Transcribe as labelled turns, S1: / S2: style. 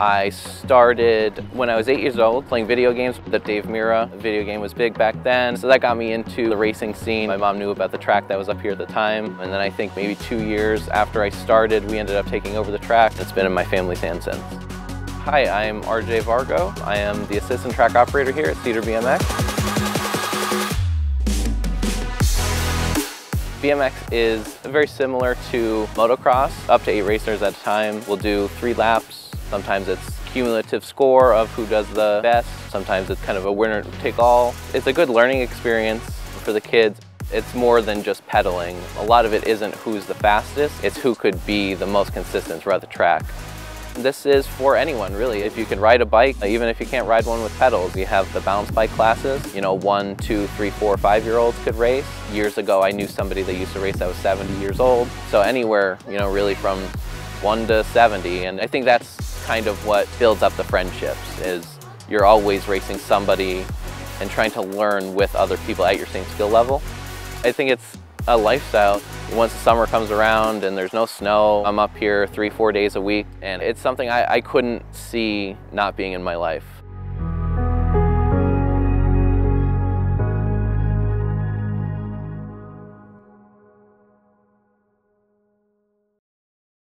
S1: I started when I was eight years old playing video games. The Dave Mirra video game was big back then, so that got me into the racing scene. My mom knew about the track that was up here at the time, and then I think maybe two years after I started, we ended up taking over the track. It's been in my family's hands since. Hi, I'm RJ Vargo. I am the assistant track operator here at Cedar BMX. BMX is very similar to motocross. Up to eight racers at a time. We'll do three laps. Sometimes it's cumulative score of who does the best. Sometimes it's kind of a winner take all. It's a good learning experience for the kids. It's more than just pedaling. A lot of it isn't who's the fastest, it's who could be the most consistent throughout the track. This is for anyone really. If you can ride a bike, uh, even if you can't ride one with pedals, you have the bounce bike classes. You know, one, two, three, four, five year olds could race. Years ago, I knew somebody that used to race that was 70 years old. So anywhere, you know, really from one to 70. And I think that's kind of what builds up the friendships is you're always racing somebody and trying to learn with other people at your same skill level. I think it's a lifestyle. Once the summer comes around and there's no snow, I'm up here three, four days a week, and it's something I, I couldn't see not being in my life.